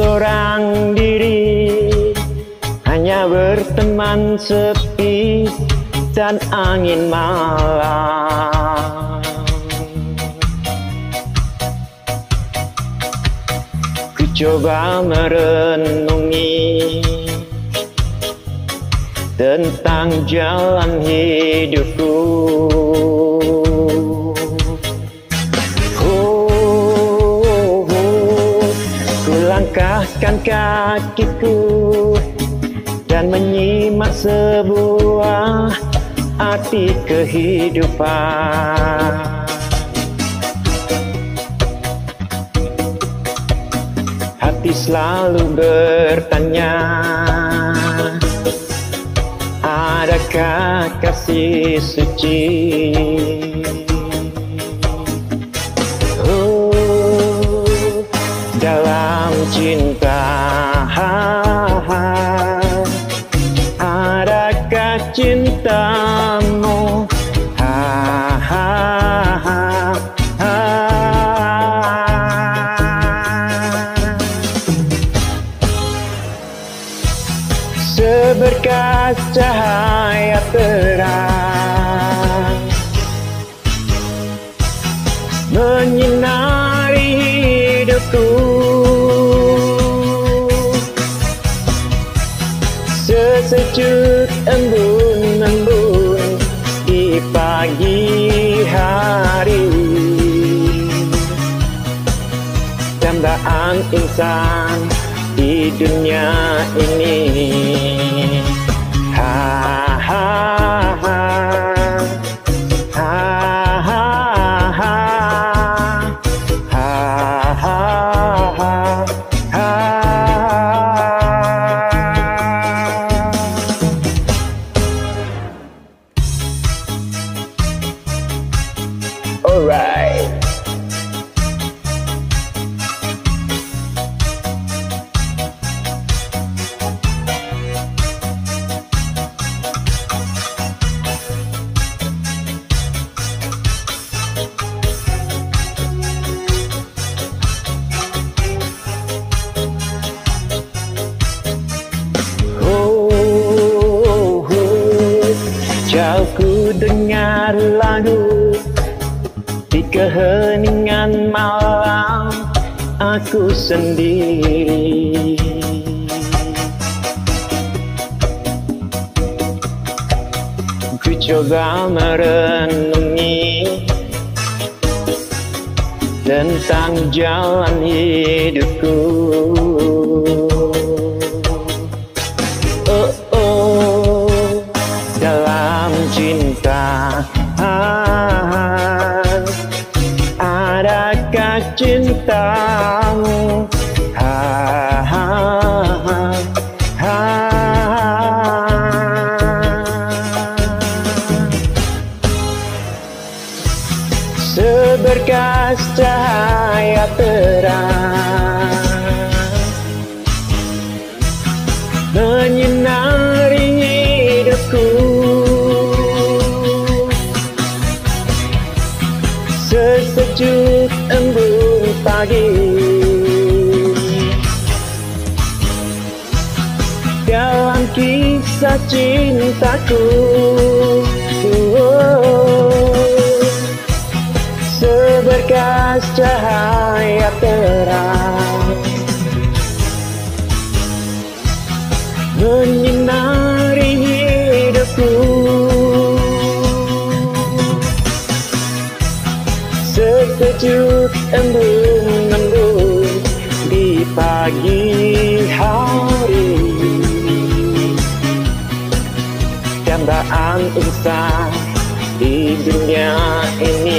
seorang diri. Hanya berteman sepi dan angin malam. Ku coba merenungi Tentang jalan hidupku melangkahkan kakiku dan menyimak sebuah arti kehidupan. Hati selalu bertanya, adakah kasih suci? Cahaya terang. Menyinari hidupku. Sesejuk embun-embun di pagi hari. Dambaan insan di dunia ini Alright. Oh, oh, jauh ku dengar lagu di keheningan malam aku sendiri. Ku coba merenungi tentang jalan hidupku. Cintamu ha, ha, ha, ha. seberkas cahaya terang menyinari hidupku sesejuk embun pagi. Dalam kisah cintaku. Seberkas cahaya terang sejuk embun-embun di pagi hari dambaan insan di dunia ini